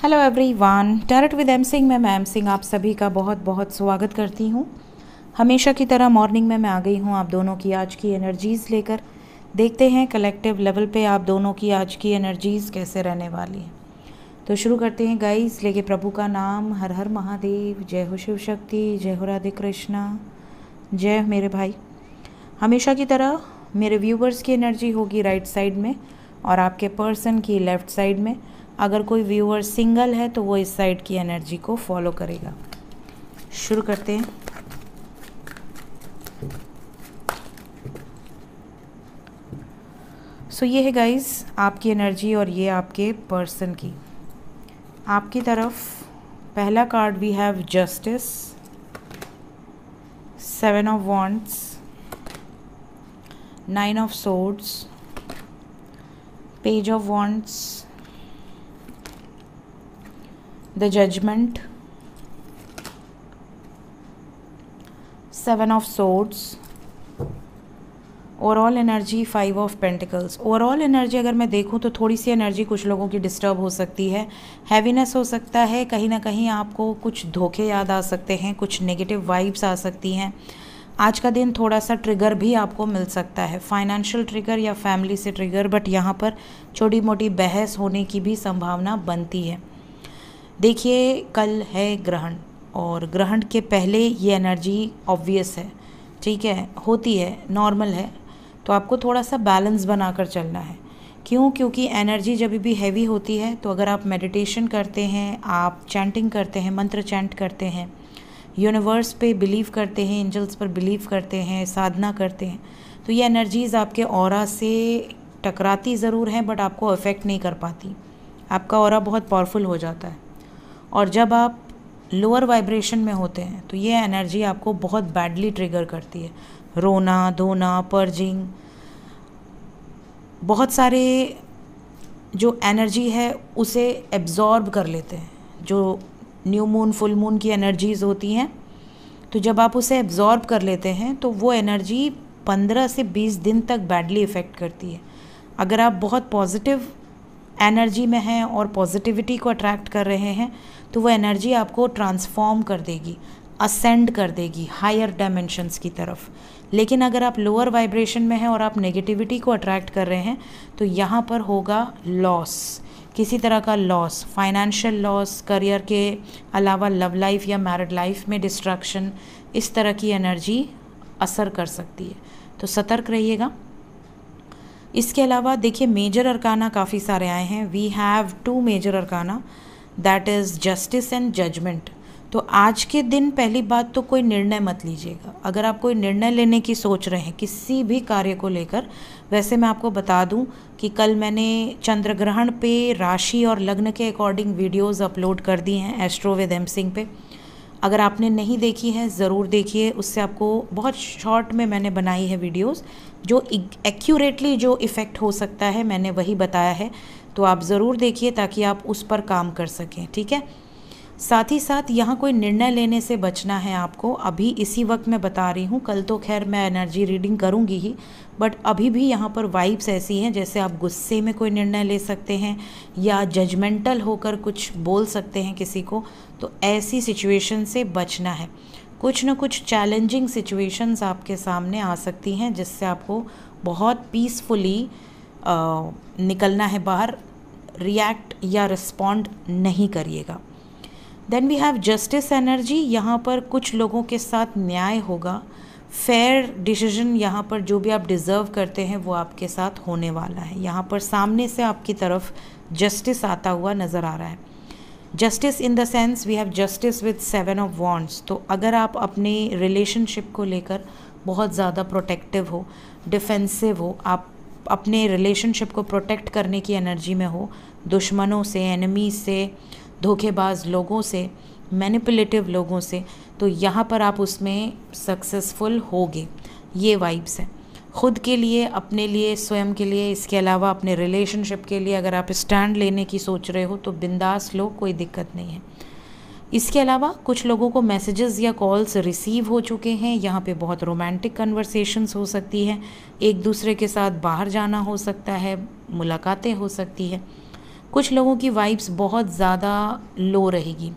Hello everyone tarot with M Singh मैं ma'am Singh आप सभी का बहुत बहुत स्वागत करती हूँ। हमेशा की तरह मॉर्निंग में मैं आ गई हूँ आप दोनों की आज की एनर्जीज़ लेकर। देखते हैं कलेक्टिव लेवल पे आप दोनों की आज की एनर्जीज़ कैसे रहने वाली है। तो शुरू करते हैं गाइस लेके प्रभु का नाम। हर हर महादेव, जय हो शिव शक्ति, जय हो राधे कृष्णा, जय मेरे भाई। हमेशा की तरह मेरे व्यूवर्स की एनर्जी होगी राइट साइड में और आपके पर्सन की लेफ़्ट साइड में। अगर कोई व्यूअर सिंगल है तो वो इस साइड की एनर्जी को फॉलो करेगा। शुरू करते हैं। सो so, ये है गाइस आपकी एनर्जी और ये आपके पर्सन की। आपकी तरफ़ पहला card we have justice seven of wands nine of swords page of wands the judgment seven of swords overall energy five of pentacles. Overall energy अगर मैं देखूँ तो थोड़ी सी एनर्जी कुछ लोगों की डिस्टर्ब हो सकती है। हैवीनेस हो सकता है, कहीं ना कहीं आपको कुछ धोखे याद आ सकते हैं, कुछ नेगेटिव वाइब्स आ सकती हैं। आज का दिन थोड़ा सा ट्रिगर भी आपको मिल सकता है। फाइनेंशियल ट्रिगर या फैमिली से ट्रिगर, बट यहाँ पर छोटी मोटी बहस होने की भी संभावना बनती है। देखिए, कल है ग्रहण और ग्रहण के पहले ये एनर्जी ऑब्वियस है, ठीक है? होती है नॉर्मल है। तो आपको थोड़ा सा बैलेंस बनाकर चलना है। क्यों? क्योंकि एनर्जी जब भी हैवी होती है तो अगर आप मेडिटेशन करते हैं, आप चैंटिंग करते हैं, मंत्र चैंट करते हैं यूनिवर्स पे बिलीव करते हैं एंजल्स पर बिलीव करते हैं, साधना करते हैं तो ये एनर्जीज़ आपके और से टकराती ज़रूर हैं बट आपको अफेक्ट नहीं कर पाती। आपका और बहुत पावरफुल हो जाता है। और जब आप लोअर वाइब्रेशन में होते हैं तो ये एनर्जी आपको बहुत बैडली ट्रिगर करती है। रोना, धोना पर्जिंग बहुत सारे जो एनर्जी है, उसे एब्जॉर्ब कर लेते हैं। जो न्यू मून फुल मून की एनर्जीज़ होती हैं तो जब आप उसे एब्जॉर्ब कर लेते हैं तो वो एनर्जी पंद्रह से बीस दिन तक बैडली इफ़ेक्ट करती है। अगर आप बहुत पॉजिटिव एनर्जी में हैं और पॉजिटिविटी को अट्रैक्ट कर रहे हैं तो वो एनर्जी आपको ट्रांसफॉर्म कर देगी असेंड कर देगी हायर डायमेंशंस की तरफ़। लेकिन अगर आप लोअर वाइब्रेशन में हैं और आप नेगेटिविटी को अट्रैक्ट कर रहे हैं तो यहाँ पर होगा लॉस किसी तरह का लॉस फाइनेंशियल लॉस करियर के अलावा लव लाइफ या मैरिड लाइफ में डिस्ट्रक्शन इस तरह की एनर्जी असर कर सकती है। तो सतर्क रहिएगा। इसके अलावा देखिए मेजर अरकाना काफ़ी सारे आए हैं। We have two major arcana that is justice and judgement तो आज के दिन पहली बात तो कोई निर्णय मत लीजिएगा। अगर आप कोई निर्णय लेने की सोच रहे हैं, किसी भी कार्य को लेकर, वैसे मैं आपको बता दूँ कि कल मैंने चंद्र ग्रहण पे राशि और लग्न के अकॉर्डिंग वीडियोस अपलोड कर दी हैं एस्ट्रो विद एम सिंह पे। अगर आपने नहीं देखी है, ज़रूर देखिए। उससे आपको बहुत शॉर्ट में मैंने बनाई है वीडियोस जो एक्यूरेटली जो इफ़ेक्ट हो सकता है, मैंने वही बताया है। तो आप ज़रूर देखिए ताकि आप उस पर काम कर सकें, ठीक है? साथ ही साथ यहाँ कोई निर्णय लेने से बचना है आपको। अभी इसी वक्त मैं बता रही हूँ, कल तो खैर मैं एनर्जी रीडिंग करूँगी ही बट अभी भी यहाँ पर वाइब्स ऐसी हैं, जैसे आप गुस्से में कोई निर्णय ले सकते हैं, या जजमेंटल होकर कुछ बोल सकते हैं किसी को तो ऐसी सिचुएशन से बचना है। कुछ ना कुछ चैलेंजिंग सिचुएशंस आपके सामने आ सकती हैं, जिससे आपको बहुत पीसफुली निकलना है बाहर रिएक्ट या रिस्पॉन्ड नहीं करिएगा। Then we have justice energy यहाँ पर कुछ लोगों के साथ न्याय होगा। फेयर डिसीज़न यहाँ पर जो भी आप डिज़र्व करते हैं, वो आपके साथ होने वाला है। यहाँ पर सामने से आपकी तरफ़ जस्टिस आता हुआ नज़र आ रहा है। Justice in the sense we have justice with seven of wands तो अगर आप अपने रिलेशनशिप को लेकर बहुत ज़्यादा प्रोटेक्टिव हो डिफेंसिव हो, आप अपने रिलेशनशिप को प्रोटेक्ट करने की एनर्जी में हो, दुश्मनों से एनिमी से, धोखेबाज लोगों से मैनिपुलेटिव लोगों से तो यहाँ पर आप उसमें सक्सेसफुल होगे। ये वाइब्स हैं। खुद के लिए, अपने लिए, स्वयं के लिए, इसके अलावा अपने रिलेशनशिप के लिए अगर आप स्टैंड लेने की सोच रहे हो तो बिंदास लो कोई दिक्कत नहीं है। इसके अलावा कुछ लोगों को मैसेजेस या कॉल्स रिसीव हो चुके हैं, यहाँ पे बहुत रोमांटिक कन्वर्सेशंस हो सकती हैं, एक दूसरे के साथ बाहर जाना हो सकता है, मुलाकातें हो सकती है। कुछ लोगों की वाइब्स बहुत ज़्यादा लो रहेगी।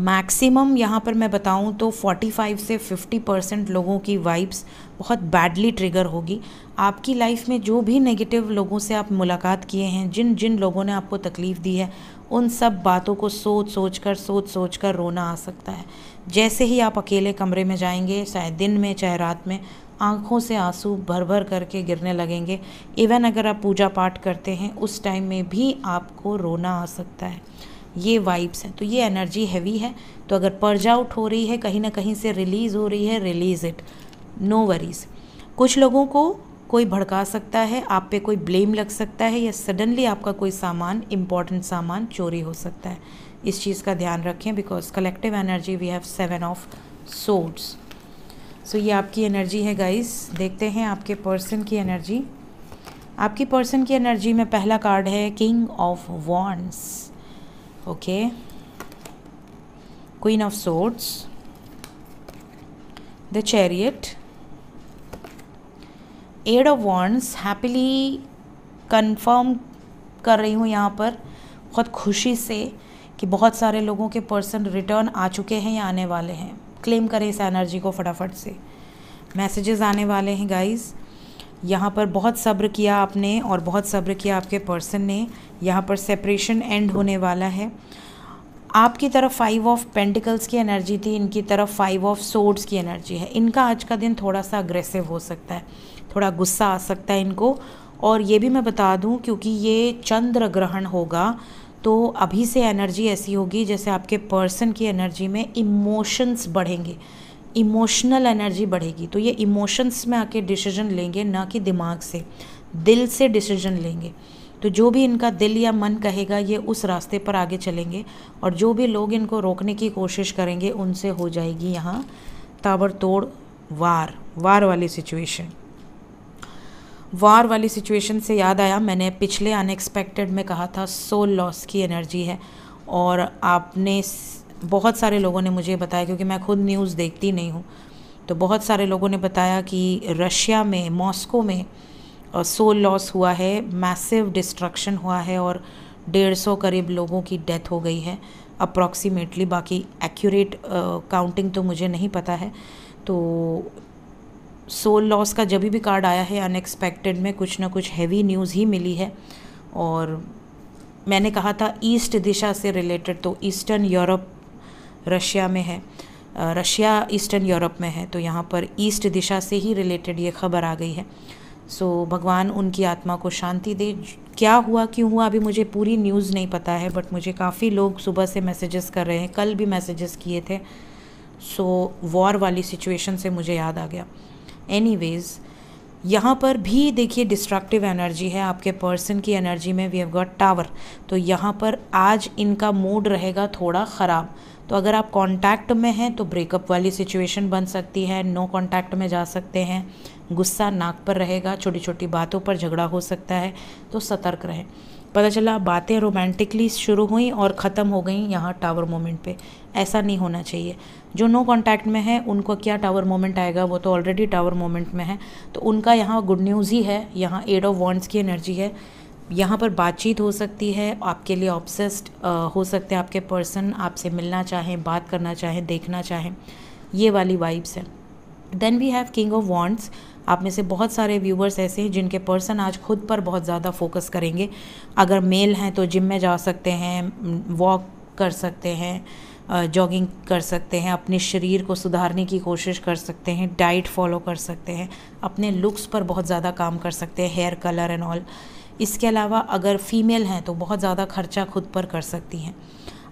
मैक्सिमम यहाँ पर मैं बताऊँ तो 45 से 50 परसेंट लोगों की वाइब्स बहुत बैडली ट्रिगर होगी। आपकी लाइफ में जो भी नेगेटिव लोगों से आप मुलाकात किए हैं, जिन जिन लोगों ने आपको तकलीफ़ दी है, उन सब बातों को सोच सोच कर सोच सोच कर रोना आ सकता है। जैसे ही आप अकेले कमरे में जाएँगे, चाहे दिन में, चाहे रात में, आँखों से आँसू भर भर करके गिरने लगेंगे। इवन अगर आप पूजा पाठ करते हैं, उस टाइम में भी आपको रोना आ सकता है। ये वाइब्स हैं तो ये एनर्जी हैवी है तो अगर पर्ज आउट हो रही है, कहीं ना कहीं से रिलीज़ हो रही है रिलीज़ इट नो वरीज़ कुछ लोगों को कोई भड़का सकता है, आप पे कोई ब्लेम लग सकता है, या सडनली आपका कोई सामान इंपॉर्टेंट सामान चोरी हो सकता है. इस चीज़ का ध्यान रखें because collective energy we have seven of swords so ये आपकी एनर्जी है गाइस देखते हैं आपके पर्सन की एनर्जी आपकी पर्सन की एनर्जी में पहला कार्ड है king of wands okay. Queen of swords the chariot ace of wands happily confirm कर रही हूँ यहाँ पर, बहुत खुशी से कि बहुत सारे लोगों के पर्सन रिटर्न आ चुके हैं या आने वाले हैं। क्लेम करें इस एनर्जी को फटाफट से। मैसेजेस आने वाले हैं गाइस यहाँ पर बहुत सब्र किया आपने और बहुत सब्र किया आपके पर्सन ने। यहाँ पर सेपरेशन एंड होने वाला है। आपकी तरफ़ फाइव ऑफ़ पेंटिकल्स की एनर्जी थी, इनकी तरफ़ फाइव ऑफ़ सोड्स की एनर्जी है। इनका आज का दिन थोड़ा सा अग्रेसिव हो सकता है, थोड़ा गुस्सा आ सकता है इनको। और ये भी मैं बता दूँ, क्योंकि ये चंद्र ग्रहण होगा तो अभी से एनर्जी ऐसी होगी जैसे आपके पर्सन की एनर्जी में इमोशंस बढ़ेंगे। इमोशनल एनर्जी बढ़ेगी। तो ये इमोशंस में आके डिसीज़न लेंगे, ना कि दिमाग से। दिल से डिसीज़न लेंगे। तो जो भी इनका दिल या मन कहेगा, ये उस रास्ते पर आगे चलेंगे और जो भी लोग इनको रोकने की कोशिश करेंगे, उनसे हो जाएगी यहाँ ताबड़तोड़ वार वार वाली सिचुएशन वार वाली सिचुएशन से याद आया, मैंने पिछले अनएक्सपेक्टेड में कहा था सोल लॉस की एनर्जी है और आपने बहुत सारे लोगों ने मुझे बताया, क्योंकि मैं खुद न्यूज़ देखती नहीं हूँ तो बहुत सारे लोगों ने बताया कि रशिया में, मॉस्को में सोल लॉस हुआ है मैसिव डिस्ट्रक्शन हुआ है और डेढ़ सौ करीब लोगों की डेथ हो गई है अप्रॉक्सीमेटली बाकी एक्यूरेट काउंटिंग तो मुझे नहीं पता है तो सोल लॉस का जब भी कार्ड आया है अनएक्सपेक्टेड में कुछ ना कुछ हैवी न्यूज़ ही मिली है, और मैंने कहा था ईस्ट दिशा से रिलेटेड तो ईस्टर्न यूरोप रशिया में है। रशिया ईस्टर्न यूरोप में है तो यहाँ पर ईस्ट दिशा से ही रिलेटेड ये खबर आ गई है। सो so, भगवान उनकी आत्मा को शांति दे। क्या हुआ क्यों हुआ अभी मुझे पूरी न्यूज़ नहीं पता है बट मुझे काफ़ी लोग सुबह से मैसेजेस कर रहे हैं कल भी मैसेजेस किए थे। सो so, वॉर वाली सिचुएशन से मुझे याद आ गया। एनीवेज यहाँ पर भी देखिए डिस्ट्रक्टिव एनर्जी है आपके पर्सन की एनर्जी में वी हैव गॉट टावर। तो यहाँ पर आज इनका मूड रहेगा थोड़ा ख़राब। तो अगर आप कांटेक्ट में हैं तो ब्रेकअप वाली सिचुएशन बन सकती है नो कांटेक्ट में जा सकते हैं। गुस्सा नाक पर रहेगा छोटी छोटी बातों पर झगड़ा हो सकता है तो सतर्क रहें। पता चला, बातें रोमांटिकली शुरू हुई और ख़त्म हो गई यहाँ टावर मोमेंट पे। ऐसा नहीं होना चाहिए। जो नो कांटेक्ट में है, उनको क्या टावर मोमेंट आएगा? वो तो ऑलरेडी टावर मोमेंट में है। तो उनका यहाँ गुड न्यूज़ ही है, यहाँ एड ऑफ़ वॉन्ट्स की एनर्जी है। यहाँ पर बातचीत हो सकती है, आपके लिए ऑब्सेस्ड हो सकते हैं आपके पर्सन आपसे मिलना चाहें, बात करना चाहें, देखना चाहें, ये वाली वाइब्स है। Then we have king of wands आप में से बहुत सारे व्यूवर्स ऐसे हैं जिनके पर्सन आज खुद पर बहुत ज़्यादा फोकस करेंगे। अगर मेल हैं तो जिम में जा सकते हैं वॉक कर सकते हैं जॉगिंग कर सकते हैं, अपने शरीर को सुधारने की कोशिश कर सकते हैं डाइट फॉलो कर सकते हैं, अपने लुक्स पर बहुत ज़्यादा काम कर सकते हैं हेयर कलर एंड ऑल इसके अलावा अगर फीमेल हैं तो बहुत ज़्यादा खर्चा खुद पर कर सकती हैं।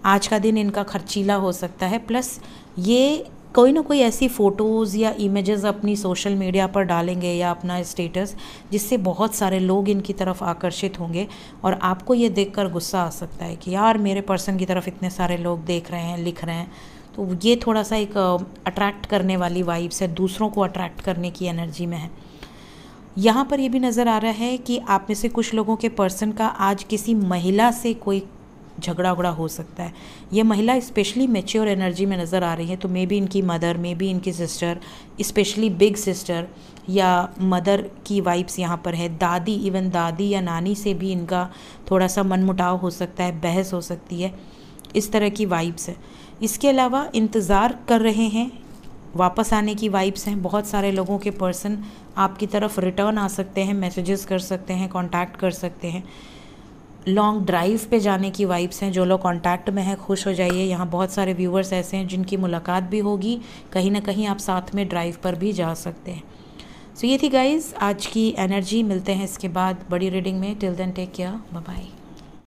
आज का दिन इनका खर्चीला हो सकता है, प्लस ये कोई ना कोई ऐसी फ़ोटोज़ या इमेजेस अपनी सोशल मीडिया पर डालेंगे या अपना स्टेटस जिससे बहुत सारे लोग इनकी तरफ़ आकर्षित होंगे और आपको ये देखकर गुस्सा आ सकता है कि यार मेरे पर्सन की तरफ़ इतने सारे लोग देख रहे हैं, लिख रहे हैं। तो ये थोड़ा सा एक अट्रैक्ट करने वाली वाइब्स है, दूसरों को अट्रैक्ट करने की एनर्जी में है। यहाँ पर ये भी नज़र आ रहा है कि आप में से कुछ लोगों के पर्सन का आज किसी महिला से कोई झगड़ा उगड़ा हो सकता है। ये महिला स्पेशली मेच्योर एनर्जी में नज़र आ रही है तो मे बी इनकी मदर मे बी इनकी सिस्टर स्पेशली बिग सिस्टर या मदर की वाइब्स यहाँ पर है। दादी इवन दादी या नानी से भी इनका थोड़ा सा मनमुटाव हो सकता है, बहस हो सकती है। इस तरह की वाइब्स है। इसके अलावा इंतज़ार कर रहे हैं वापस आने की वाइब्स हैं। बहुत सारे लोगों के पर्सन आपकी तरफ़ रिटर्न आ सकते हैं मैसेजेस कर सकते हैं कांटेक्ट कर सकते हैं। लॉन्ग ड्राइव पे जाने की वाइब्स हैं। जो लोग कांटेक्ट में हैं, खुश हो जाइए। यहाँ बहुत सारे व्यूवर्स ऐसे हैं जिनकी मुलाकात भी होगी। कहीं ना कहीं आप साथ में ड्राइव पर भी जा सकते हैं। सो so ये थी गाइज़ आज की एनर्जी मिलते हैं इसके बाद बड़ी रीडिंग में। Till then take care bye